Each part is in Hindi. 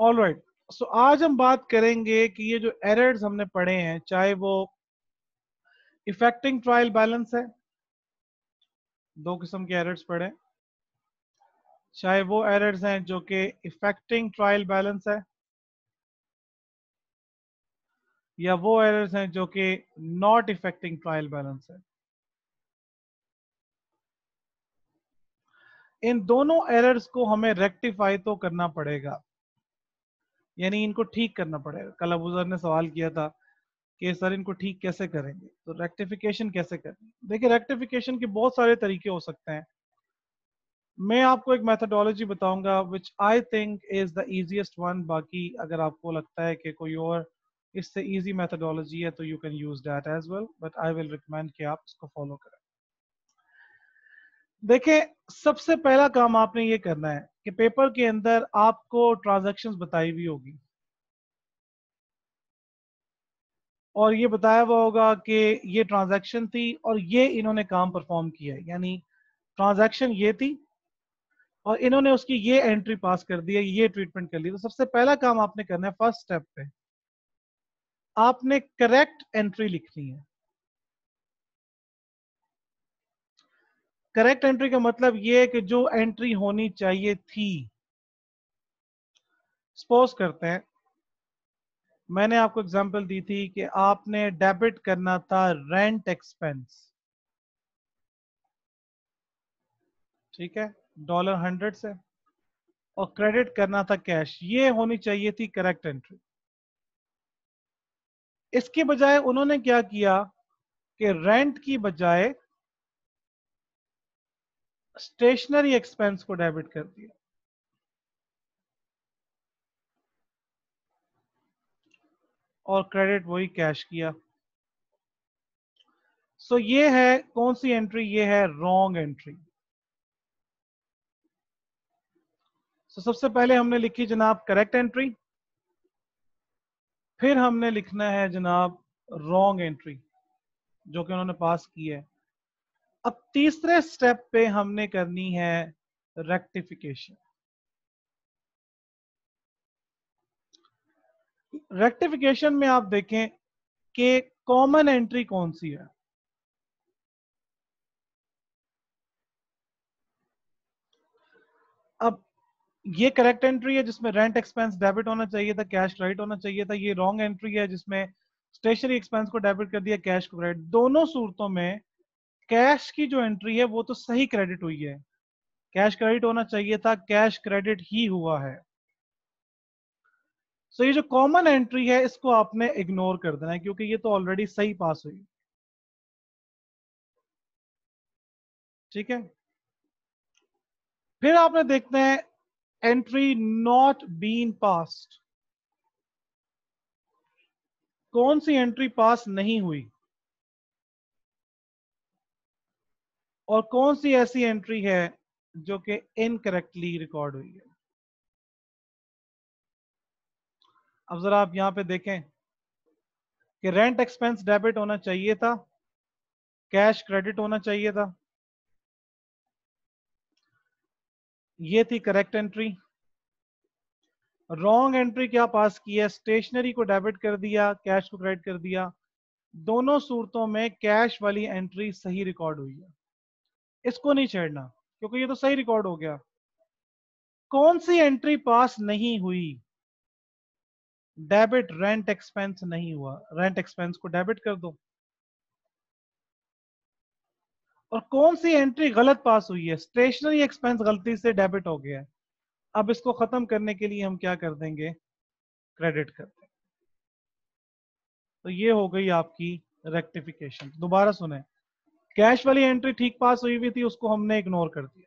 ऑल राइट सो आज हम बात करेंगे कि ये जो एरर्स हमने पढ़े हैं, चाहे वो इफेक्टिंग ट्रायल बैलेंस है, दो किस्म के एरर्स पढ़े चाहे वो एरर्स हैं जो कि इफेक्टिंग ट्रायल बैलेंस है, या वो एरर्स हैं जो कि नॉट इफेक्टिंग ट्रायल बैलेंस है। इन दोनों एरर्स को हमें रेक्टिफाई तो करना पड़ेगा। यानी इनको ठीक करना पड़ेगा। कल अबूजर ने सवाल किया था कि सर इनको ठीक कैसे करेंगे? तो रेक्टिफिकेशन कैसे करेंगे देखिए रेक्टिफिकेशन के बहुत सारे तरीके हो सकते हैं। मैं आपको एक मेथडोलॉजी बताऊँगा which I think is the easiest one बाकी अगर आपको लगता है कि कोई और इससे इजी मेथडोलॉजी है तो you can use that as well but I will recommend कि आप इसको फॉलो करें। देखें सबसे पहला काम आपने ये करना है कि पेपर के अंदर आपको ट्रांजैक्शंस बताई हुई होगी। और ये बताया हुआ होगा कि ये ट्रांजैक्शन थी और ये इन्होंने काम परफॉर्म किया है। यानी ट्रांजैक्शन ये थी और इन्होंने उसकी ये एंट्री पास कर दी है, ये ट्रीटमेंट कर ली तो सबसे पहला काम आपने करना है फ़र्स्ट स्टेप पे। आपने करेक्ट एंट्री लिखनी है। करेक्ट एंट्री का मतलब ये है कि जो एंट्री होनी चाहिए थी। सपोज़ करते हैं, मैंने आपको एग्जांपल दी थी कि आपने डेबिट करना था रेंट एक्सपेंस ठीक है डॉलर हंड्रेड से। और क्रेडिट करना था कैश ये होनी चाहिए थी करेक्ट एंट्री इसके बजाय उन्होंने क्या किया कि रेंट की बजाय स्टेशनरी एक्सपेंस को डेबिट कर दिया। और क्रेडिट वही कैश किया। सो so, ये है, कौन सी एंट्री ये है रॉन्ग एंट्री सो सबसे पहले हमने लिखी जनाब करेक्ट एंट्री फिर हमने लिखना है जनाब रॉन्ग एंट्री जो कि उन्होंने पास की है। अब तीसरे स्टेप पे हमने करनी है रेक्टिफिकेशन रेक्टिफिकेशन में आप देखें कि कॉमन एंट्री कौन सी है? अब ये करेक्ट एंट्री है जिसमें रेंट एक्सपेंस डेबिट होना चाहिए था कैश क्रेडिट होना चाहिए था, ये रॉन्ग एंट्री है जिसमें स्टेशनरी एक्सपेंस को डेबिट कर दिया कैश को क्रेडिट दोनों सूरतों में कैश की जो एंट्री है, वो तो सही क्रेडिट हुई है। कैश क्रेडिट होना चाहिए था, कैश क्रेडिट ही हुआ है। सो so, ये जो कॉमन एंट्री है, इसको आपने इग्नोर कर देना है, क्योंकि ये तो ऑलरेडी सही पास हुई। ठीक है? फिर आपने देखते हैं, एंट्री नॉट बीन पास्ड। कौन सी एंट्री पास नहीं हुई? और कौन सी ऐसी एंट्री है जो कि इनकरेक्टली रिकॉर्ड हुई है? अब जरा आप यहाँ पे देखें कि रेंट एक्सपेंस डेबिट होना चाहिए था कैश क्रेडिट होना चाहिए था। ये थी करेक्ट एंट्री रॉन्ग एंट्री क्या पास की है? स्टेशनरी को डेबिट कर दिया कैश को क्रेडिट कर दिया। दोनों सूरतों में कैश वाली एंट्री सही रिकॉर्ड हुई है। इसको नहीं छेड़ना, क्योंकि ये तो सही रिकॉर्ड हो गया। कौन सी एंट्री पास नहीं हुई? डेबिट रेंट एक्सपेंस नहीं हुआ। रेंट एक्सपेंस को डेबिट कर दो। और कौन सी एंट्री गलत पास हुई है? स्टेशनरी एक्सपेंस गलती से डेबिट हो गया। है अब इसको खत्म करने के लिए हम क्या कर देंगे? क्रेडिट कर देंगे। तो ये हो गई आपकी रेक्टिफिकेशन दोबारा सुने। कैश वाली एंट्री ठीक पास हुई हुई थी, उसको हमने इग्नोर कर दिया।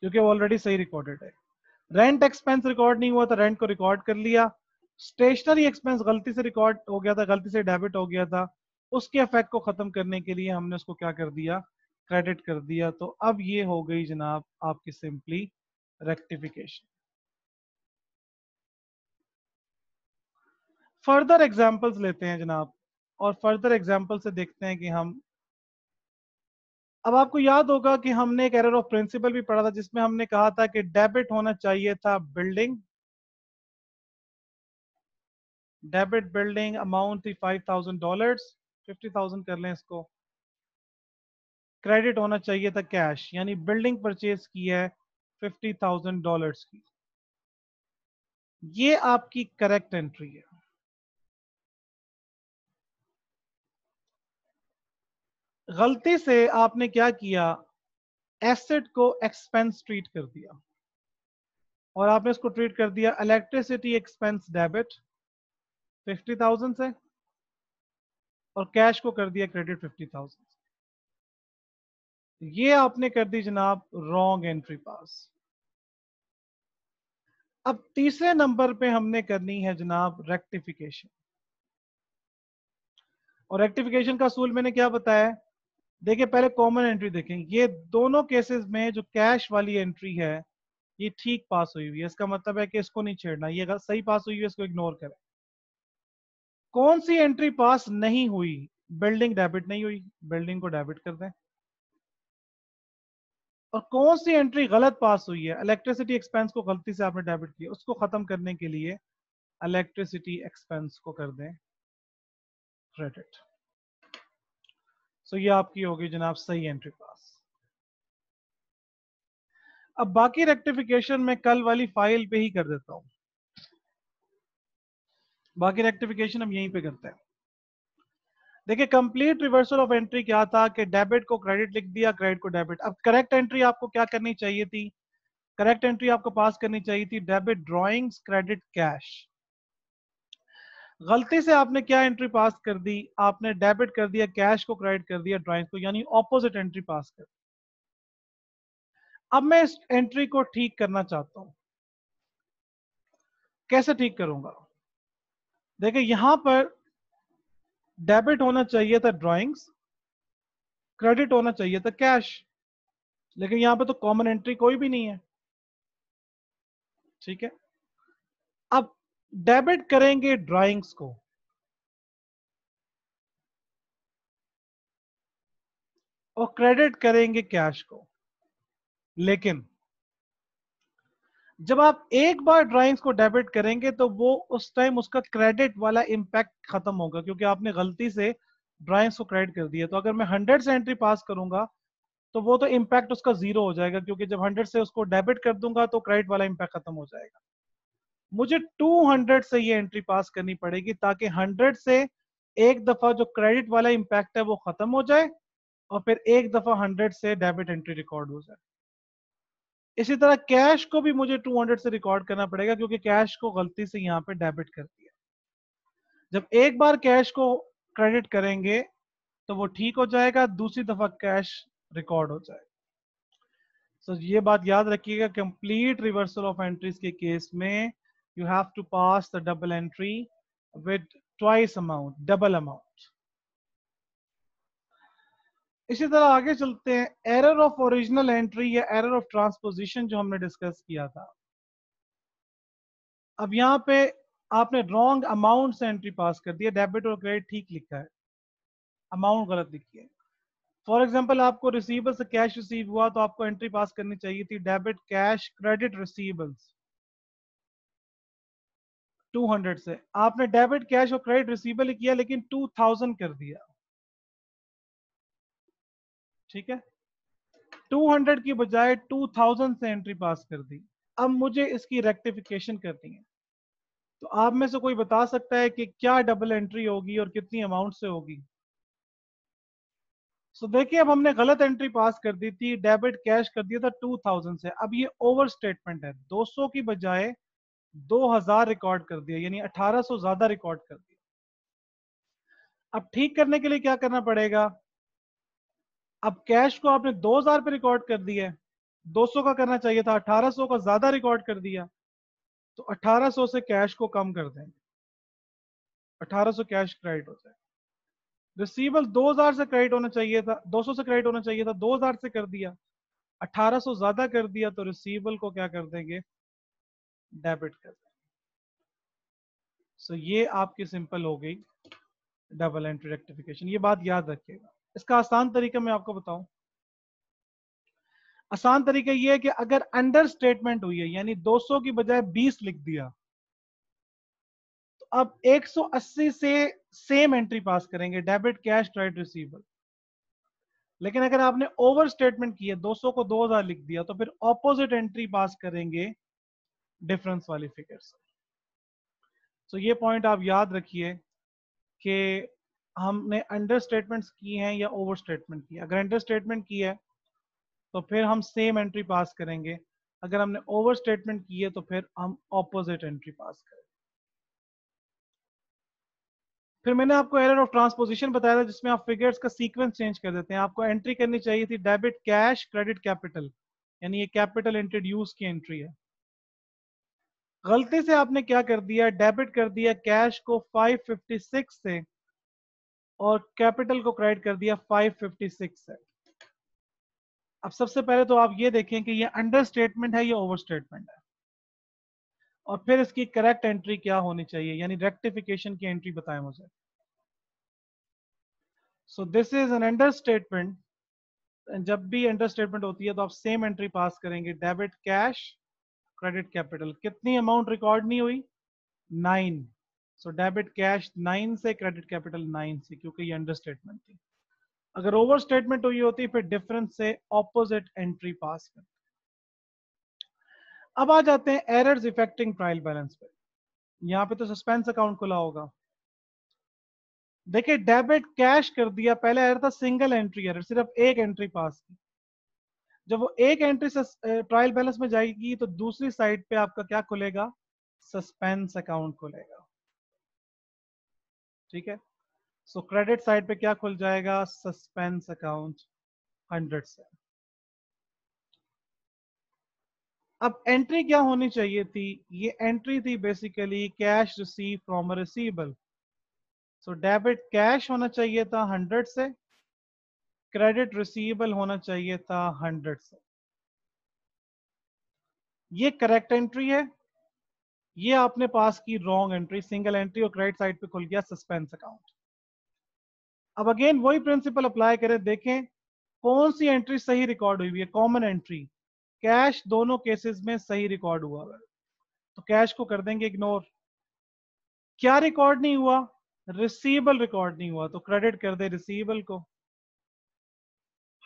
क्योंकि ऑलरेडी सही रिकॉर्डेड है। रेंट एक्सपेंस रिकॉर्ड नहीं हुआ था रेंट को रिकॉर्ड कर लिया। स्टेशनरी एक्सपेंस गलती से रिकॉर्ड हो गया था, गलती से डेबिट हो गया था। उसके इफ़ेक्ट को खत्म करने के लिए हमने उसको क्या कर दिया? क्रेडिट कर दिया। तो अब ये हो गई जनाब आपकी सिंपली रेक्टिफिकेशन फर्दर एग्जाम्पल्स लेते हैं जनाब। और फर्दर एग्ज़ाम्पल से देखते हैं कि हम, अब आपको याद होगा कि हमने एक एरर ऑफ़ प्रिंसिपल भी पढ़ा था, जिसमें हमने कहा था कि डेबिट होना चाहिए था बिल्डिंग डेबिट बिल्डिंग अमाउंट थी five thousand dollar fifty thousand कर लें इसको। क्रेडिट होना चाहिए था कैश यानी बिल्डिंग परचेज की है फिफ्टी थाउज़ेंड डॉलर की। ये आपकी करेक्ट एंट्री है। गलती से आपने क्या किया? एसेट को एक्सपेंस ट्रीट कर दिया। और आपने इसको ट्रीट कर दिया electricity expense debit fifty thousand से, और कैश को कर दिया क्रेडिट फिफ्टी थाउज़ेंड ये आपने कर दी जनाब रॉन्ग एंट्री पास अब तीसरे नंबर पे हमने करनी है जनाब रेक्टिफिकेशन और रेक्टिफिकेशन का सूल मैंने क्या बताया? देखिए, पहले कॉमन एंट्री देखें। ये दोनों केसेस में जो कैश वाली एंट्री है, ये ठीक पास हुई हुई है। इसका मतलब है कि इसको नहीं छेड़ना। ये सही पास हुई है, इसको इग्नोर करें। कौन सी एंट्री पास नहीं हुई? बिल्डिंग डेबिट नहीं हुई। बिल्डिंग को डेबिट कर दें। और कौन सी एंट्री गलत पास हुई है? इलेक्ट्रिसिटी एक्सपेंस को गलती से आपने डेबिट किया। उसको खत्म करने के लिए इलेक्ट्रिसिटी एक्सपेंस को कर दें। क्रेडिट सो ये आपकी होगी जनाब सही एंट्री पास अब बाकी रेक्टिफिकेशन में कल वाली फ़ाइल पे ही कर देता हूँ. बाकी रेक्टिफिकेशन हम यहीं पे करते हैं. देखिए कंप्लीट रिवर्सल ऑफ़ एंट्री क्या था कि डेबिट को क्रेडिट लिख दिया क्रेडिट को डेबिट अब करेक्ट एंट्री आपको क्या करनी चाहिए थी? करेक्ट एंट्री आपको पास करनी चाहिए थी डेबिट ड्रॉइंग्स क्रेडिट कैश गलती से आपने क्या एंट्री पास कर दी? आपने डेबिट कर दिया कैश को क्रेडिट कर दिया ड्रॉइंग को, यानी ऑपोजिट एंट्री पास कर अब मैं इस एंट्री को ठीक करना चाहता हूँ। कैसे ठीक करूँगा? देखिए, यहाँ पर डेबिट होना चाहिए था ड्राइंग्स क्रेडिट होना चाहिए था कैश लेकिन यहाँ पे तो कॉमन एंट्री कोई भी नहीं है। ठीक है? अब डेबिट करेंगे ड्राइंग्स को। और क्रेडिट करेंगे कैश को। लेकिन, जब आप एक बार ड्राइंग्स को डेबिट करेंगे तो वो उस टाइम उसका क्रेडिट वाला इम्पैक्ट खत्म होगा, क्योंकि आपने गलती से ड्राइंग्स को क्रेडिट कर दिया। तो अगर मैं हंड्रेड से एंट्री पास करूँगा तो वो तो इम्पैक्ट उसका ज़ीरो हो जाएगा, क्योंकि जब हंड्रेड से उसको डेबिट कर दूँगा तो क्रेडिट वाला इम्पैक्ट खत्म हो जाएगा। मुझे 200 से ये एंट्री पास करनी पड़ेगी ताकि 100 से एक दफ़ा जो क्रेडिट वाला इम्पैक्ट है वो खत्म हो जाए और फिर एक दफ़ा 100 से डेबिट एंट्री रिकॉर्ड हो जाए। इसी तरह कैश को भी मुझे 200 से रिकॉर्ड करना पड़ेगा क्योंकि कैश को गलती से यहाँ पे डेबिट कर दिया। जब एक बार कैश को क्रेडिट करेंगे तो वो ठीक हो जाएगा दूसरी दफ़ा कैश रिकॉर्ड हो जाएगा सो so, ये बात याद रखिएगा कंप्लीट रिवर्सल ऑफ़ एंट्रीज के केस में you have to pass the double entry with twice amount double amount इसी तरह आगे चलते हैं। एरर ऑफ़ ओरिजिनल एंट्री या एरर ऑफ़ ट्रांसपोजिशन जो हमने डिस्कस किया था। अब यहाँ पे आपने रॉन्ग अमाउंट से एंट्री पास कर दिया। डेबिट और क्रेडिट ठीक लिखा है। अमाउंट गलत लिखी है। फॉर एग्ज़ाम्पल आपको रिसीवर से कैश रिसीव हुआ तो आपको एंट्री पास करनी चाहिए थी। डेबिट कैश क्रेडिट रिसीवेबल्स 200 से। आपने डेबिट कैश और क्रेडिट रिसीवेबल किया लेकिन 2000 कर दिया। ठीक है? 200 की बजाय 2000 से एंट्री पास कर दी। अब मुझे इसकी रेक्टिफिकेशन करनी है। तो आप में से कोई बता सकता है कि क्या डबल एंट्री होगी और कितनी अमाउंट से होगी? सो so, देखिए अब हमने गलत एंट्री पास कर दी थी डेबिट कैश कर दिया था 2000 से। अब ये ओवर स्टेटमेंट है 200 की बजाय 2000 रिकॉर्ड कर दिया, यानी 1800 ज़्यादा रिकॉर्ड कर दिया। अब ठीक करने के लिए क्या करना पड़ेगा? अब कैश को आपने 2000 पे रिकॉर्ड कर दिया है। 200 का करना चाहिए था 1800 का ज़्यादा रिकॉर्ड कर दिया। तो 1800 से कैश को कम कर देंगे। 1800 कैश क्रेडिट हो जाए रिसीवल 2000 से क्रेडिट होना चाहिए था 200 से क्रेडिट होना चाहिए था 2000 से कर दिया। 1800 ज़्यादा कर दिया तो रिसीवल को क्या कर देंगे? डेबिट कर सो so, ये आपकी सिंपल हो गई डबल एंट्री रेक्टिफिकेशन ये बात याद रखिएगा। इसका आसान तरीका मैं आपको बताऊँ। आसान तरीका ये है कि अगर अंडर स्टेटमेंट हुई है, यानी 200 की बजाय 20 लिख दिया तो अब 180 से सेम एंट्री पास करेंगे डेबिट कैश क्रेडिट रिसीवेबल लेकिन अगर आपने ओवर स्टेटमेंट किया 200 को 2000 लिख दिया तो फिर ऑपोजिट एंट्री पास करेंगे डिफरेंस वाली फिगर से तो ये पॉइंट आप याद रखिए कि हमने अंडर स्टेटमेंट्स की हैं या ओवर स्टेटमेंट की अगर अंडर स्टेटमेंट की है तो फिर हम सेम एंट्री पास करेंगे। अगर हमने ओवर स्टेटमेंट की है तो फिर हम ऑपोजिट एंट्री पास करेंगे। फिर मैंने आपको एरर ऑफ़ ट्रांसपोजिशन बताया था, जिसमें आप फिगर्स का सीक्वेंस चेंज कर देते हैं। आपको एंट्री करनी चाहिए थी डेबिट कैश क्रेडिट कैपिटल यानी ये कैपिटल इंट्रोड्यूस की एंट्री है। गलती से आपने क्या कर दिया? डेबिट कर दिया कैश को 556 से और कैपिटल को क्रेडिट कर दिया 556 से। अब सबसे पहले तो आप ये देखें कि ये अंडर स्टेटमेंट है, या ओवर स्टेटमेंट है। और फिर इसकी करेक्ट एंट्री क्या होनी चाहिए? यानी रेक्टिफिकेशन की एंट्री बताएँ मुझे। So this is an understatement जब भी अंडर स्टेटमेंट होती है तो आप सेम एंट्री पास करेंगे। Debit cash credit capital. कितनी अमाउंट रिकॉर्ड नहीं हुई? Nine so debit cash nine से क्रेडिट कैपिटल नाइन से, क्योंकि ये अंडर स्टेटमेंट थी। अगर ओवर स्टेटमेंट हुई होती, फिर डिफरेंस से ऑपोजिट एंट्री पास करते। अब आ जाते हैं एरर्स इफेक्टिंग ट्रायल बैलेंस पे। यहाँ पे तो सस्पेंस अकाउंट खुला होगा। देखिए डेबिट कैश कर दिया, पहले एरर था सिंगल एंट्री एरर सिर्फ़ एक एंट्री पास की। जब वो एक एंट्री ट्रायल बैलेंस में जाएगी तो दूसरी साइड पे आपका क्या खुलेगा? सस्पेंस अकाउंट खुलेगा। ठीक है? सो क्रेडिट साइड पे क्या खुल जाएगा? सस्पेंस अकाउंट हंड्रेड से। अब एंट्री क्या होनी चाहिए थी? ये एंट्री थी basically cash receive from receivable so debit cash होना चाहिए था हंड्रेड से। क्रेडिट रिसीवेबल होना चाहिए था हंड्रेड से। ये करेक्ट एंट्री है। ये आपने पास की रॉन्ग एंट्री सिंगल एंट्री और क्रेडिट साइड पे खुल गया सस्पेंस अकाउंट अब अगेन वही प्रिंसिपल अप्लाई करें, देखें कौन सी एंट्री सही रिकॉर्ड हुई है कॉमन एंट्री कैश दोनों केसेस में सही रिकॉर्ड हुआ है। तो कैश को कर देंगे इग्नोर क्या रिकॉर्ड नहीं हुआ? रिसीवेबल रिकॉर्ड नहीं हुआ तो क्रेडिट कर दे रिसीवेबल को।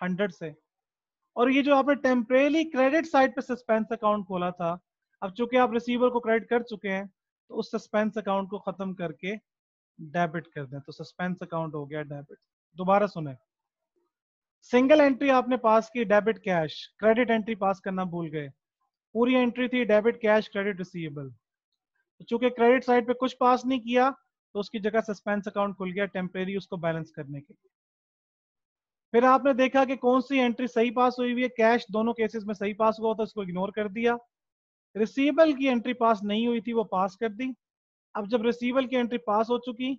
हंड्रेड से। और ये जो आपने टेम्परेली क्रेडिट साइड पे सस्पेंस अकाउंट खोला था, अब चूँकि आप रिसीवर को क्रेडिट कर चुके हैं तो उस सस्पेंस अकाउंट को खत्म करके डेबिट कर दें। तो सस्पेंस अकाउंट हो गया डेबिट दोबारा सुने। सिंगल एंट्री आपने पास की debit cash credit entry pass करना भूल गए। पूरी एंट्री थी डेबिट कैश क्रेडिट रिसीवेबल तो चूँकि क्रेडिट साइड पे कुछ पास नहीं किया तो उसकी जगह सस्पेंस अकाउंट खुल गया टेम्परेरी उसको बैलेंस करने के लिए। फिर आपने देखा कि कौन सी एंट्री सही पास हुई हुई है? कैश दोनों केसेस में सही पास हुआ था, उसको इग्नोर कर दिया। रिसीवेबल की एंट्री पास नहीं हुई थी, वो पास कर दी। अब जब रिसीवेबल की एंट्री पास हो चुकी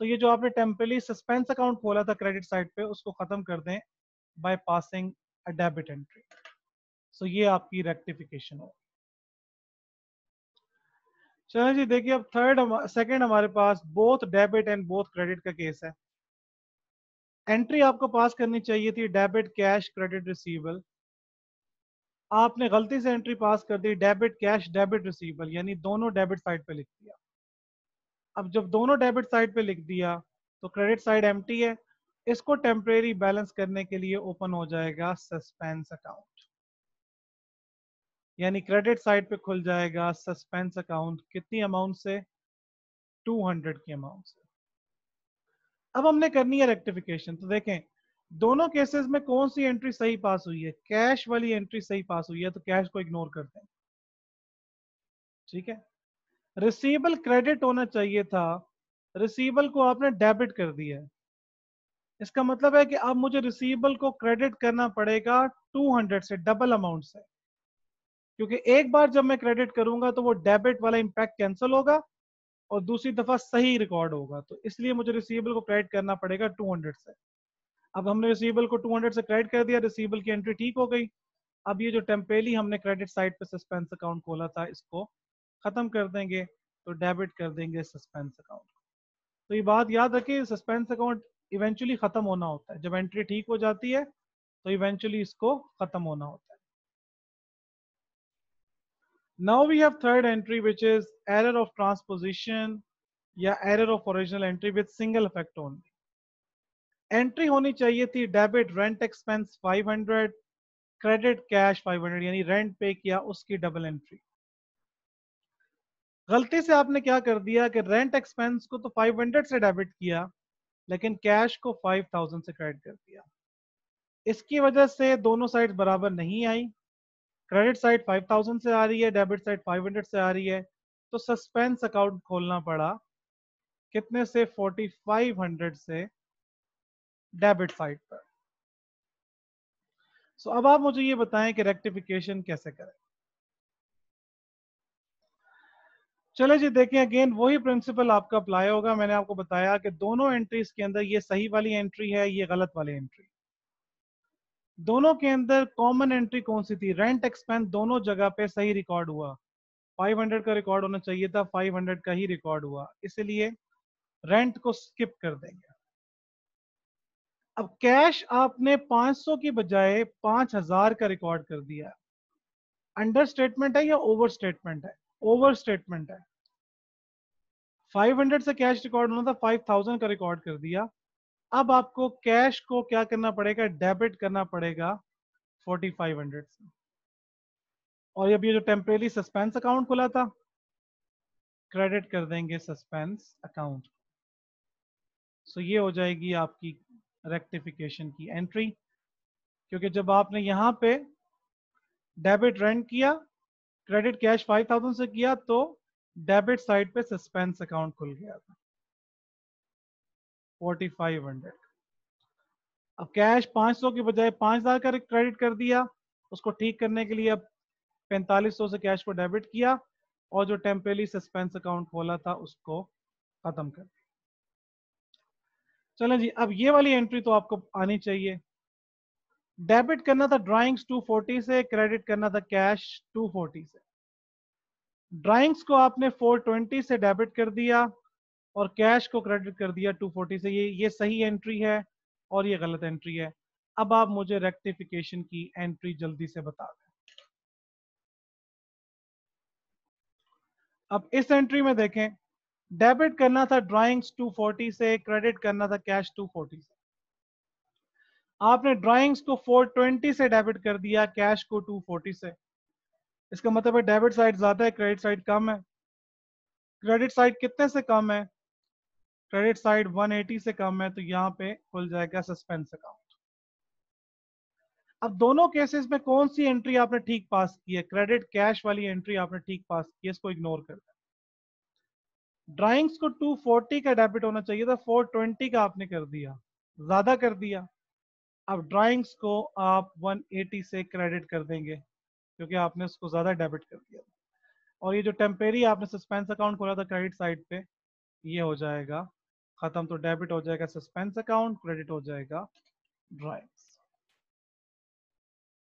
तो ये जो आपने टेम्परली सस्पेंस अकाउंट खोला था क्रेडिट साइड पे, उसको खत्म कर दें by passing a debit entry so ये आपकी रेक्टिफिकेशन हो चलो जी, देखिए अब थर्ड सेकंड हमारे पास both debit and both credit का केस है। एंट्री आपको पास करनी चाहिए थी, डेबिट, कैश, क्रेडिट, रिसीवल। आपने गलती से एंट्री पास कर दी, डेबिट, कैश, डेबिट, रिसीवल, यानी दोनों डेबिट साइड पे लिख दिया। अब जब दोनों डेबिट साइड पे लिख दिया तो क्रेडिट साइड एम है। इसको टेम्परेरी बैलेंस करने के लिए ओपन हो जाएगा सस्पेंस अकाउंट। यानी क्रेडिट साइड पे खुल जाएगा सस्पेंस अकाउंट कितनी अमाउंट से? 200 की अमाउंट से। अब हमने करनी है रेक्टिफिकेशन तो देखें, दोनों केसेस में कौन सी एंट्री सही पास हुई है? कैश वाली एंट्री सही पास हुई है तो कैश को इग्नोर करते हैं ठीक है? रिसीवेबल क्रेडिट होना चाहिए था। रिसीवेबल को आपने डेबिट कर दिया है। इसका मतलब है कि अब मुझे रिसीवेबल को क्रेडिट करना पड़ेगा 200 से डबल अमाउंट से। क्योंकि एक बार जब मैं क्रेडिट करूँगा तो वो डेबिट वाला इंपैक्ट कैंसिल होगा। और दूसरी दफ़ा सही रिकॉर्ड होगा। तो इसलिए मुझे रिसीवेबल को क्रेडिट करना पड़ेगा 200 से। अब हमने रिसीवेबल को 200 से क्रेडिट कर दिया रिसीवेबल की एंट्री ठीक हो गई। अब ये जो टेम्परेली हमने क्रेडिट साइड पे सस्पेंस अकाउंट खोला था, इसको खत्म कर देंगे तो डेबिट कर देंगे सस्पेंस अकाउंट तो ये बात याद रखिए सस्पेंस अकाउंट इवेंचुअली खत्म होना होता है। जब एंट्री ठीक हो जाती है तो इवेंचुअली इसको खत्म होना होता है। Now we have third entry, which is error of transposition या error of original entry with single effect only. Entry होनी चाहिए थी debit rent expense 500 credit cash 500 यानी रेंट पे किया उसकी डबल एंट्री गलती से आपने क्या कर दिया कि रेंट एक्सपेंस को तो 500 से डेबिट किया, लेकिन कैश को 5000 से क्रेडिट कर दिया. इसकी वजह से दोनों साइड बराबर नहीं आई. क्रेडिट साइड 5000 से आ रही है डेबिट साइड 500 से आ रही है। तो सस्पेंस अकाउंट खोलना पड़ा कितने से? 4500 से डेबिट साइड पर। सो so, अब आप मुझे ये बताएँ कि रेक्टिफिकेशन कैसे करें। चले जी देखें अगेन वही प्रिंसिपल आपका अप्लाई होगा। मैंने आपको बताया कि दोनों एंट्रीज के अंदर ये सही वाली एंट्री है ये गलत वाली एंट्री। दोनों के अंदर कॉमन एंट्री कौन सी थी? रेंट एक्सपेंस दोनों जगह पे सही रिकॉर्ड हुआ। 500 का रिकॉर्ड होना चाहिए था 500 का ही रिकॉर्ड हुआ। इसलिए रेंट को स्किप कर देंगे। अब कैश आपने 500 की बजाय 5000 का रिकॉर्ड कर दिया। अंडर स्टेटमेंट है या ओवर स्टेटमेंट है? ओवर स्टेटमेंट है 500 से कैश रिकॉर्ड होना था 5000 का रिकॉर्ड कर दिया। अब आपको कैश को क्या करना पड़ेगा? डेबिट करना पड़ेगा 4500 से। और अब ये जो टेम्परेरी सस्पेंस अकाउंट खुला था, क्रेडिट कर देंगे सस्पेंस अकाउंट। सो ये हो जाएगी आपकी रेक्टिफिकेशन की एंट्री, क्योंकि जब आपने यहाँ पे डेबिट रेंट किया, क्रेडिट कैश 5000 से किया तो डेबिट साइड पे सस्पेंस अकाउंट खुल गया था। 4500 अब कैश 500 के बजाय 5000 का क्रेडिट कर दिया, उसको ठीक करने के लिए अब 4500 से कैश को डेबिट किया और जो टेम्परेरी सस्पेंस अकाउंट खोला था, उसको खत्म कर दिया। चलो जी, अब ये वाली एंट्री तो आपको आनी चाहिए। डेबिट करना था ड्राइंग्स 240 से, क्रेडिट करना था कैश 240 से। ड्राइंग्स को आपने 420 से डेबिट कर दिया और कैश को क्रेडिट कर दिया 240 से, ये ये सही एंट्री है और ये गलत एंट्री है। अब आप मुझे रेक्टिफिकेशन की एंट्री जल्दी से बता दें। अब इस एंट्री में देखें डेबिट करना था ड्राइंग्स 240 से क्रेडिट करना था कैश 240 से। आपने ड्राइंग्स को 420 से डेबिट कर दिया कैश को 240 से। इसका मतलब है डेबिट साइड ज़्यादा है क्रेडिट साइड कम है। क्रेडिट साइड कितने से कम है? क्रेडिट साइड 180 से कम है तो यहाँ पे खुल जाएगा सस्पेंस अकाउंट अब दोनों केसेस में कौन सी एंट्री आपने ठीक पास की है? क्रेडिट कैश वाली एंट्री आपने ठीक पास की है, इसको इग्नोर कर दें। ड्राइंग्स को 240 का डेबिट होना चाहिए था 420 का आपने कर दिया, ज़्यादा कर दिया। अब ड्राइंग्स को आप 180 से क्रेडिट कर देंगे, क्योंकि आपने उसको ज़्यादा डेबिट कर दिया। और ये जो टेम्पेरी आपने सस्पेंस अकाउंट खोला था क्रेडिट साइड पे, ये हो जाएगा खत्म तो डेबिट हो जाएगा सस्पेंस अकाउंट क्रेडिट हो जाएगा ड्राइव्स